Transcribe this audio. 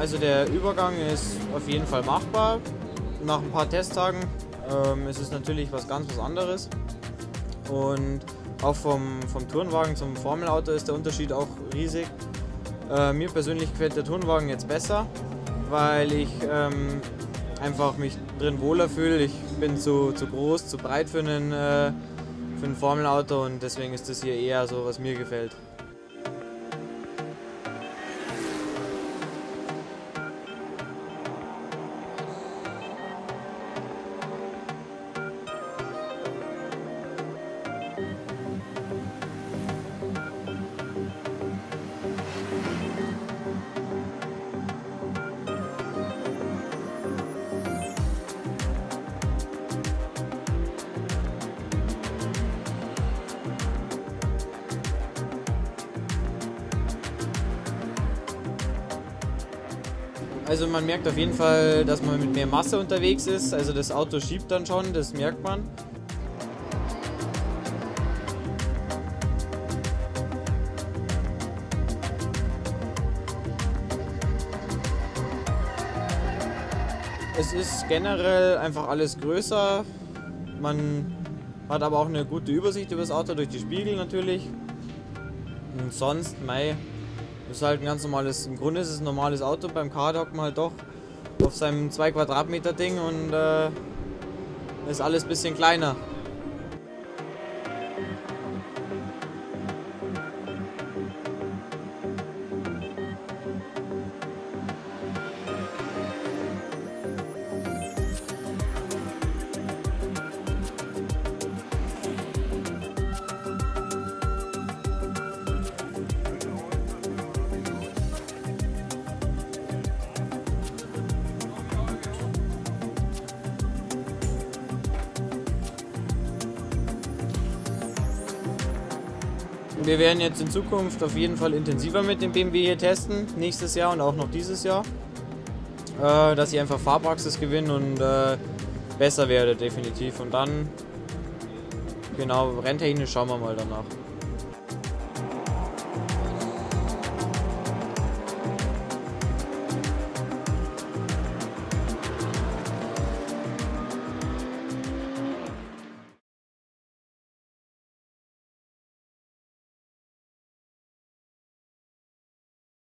Also der Übergang ist auf jeden Fall machbar. Nach ein paar Testtagen ähm, ist es natürlich was ganz was anderes. Und auch vom, vom Turnwagen zum Formelauto ist der Unterschied auch riesig. Äh, mir persönlich gefällt der Turnwagen jetzt besser, weil ich ähm, einfach mich drin wohler fühle. Ich bin zu, zu groß, zu breit für, einen, äh, für ein Formelauto und deswegen ist das hier eher so, was mir gefällt. Also man merkt auf jeden Fall, dass man mit mehr Masse unterwegs ist. Also das Auto schiebt dann schon, das merkt man. Es ist generell einfach alles größer. Man hat aber auch eine gute Übersicht über das Auto durch die Spiegel natürlich. Und sonst, mei, ist halt ein ganz normales, im Grunde ist es ein normales Auto. Beim Kart hockt man halt doch auf seinem 2 Quadratmeter Ding und äh, ist alles ein bisschen kleiner. Wir werden jetzt in Zukunft auf jeden Fall intensiver mit dem BMW hier testen, nächstes Jahr und auch noch dieses Jahr. Äh, dass ich einfach Fahrpraxis gewinne und äh, besser werde, definitiv. Und dann, genau, renntechnisch schauen wir mal danach.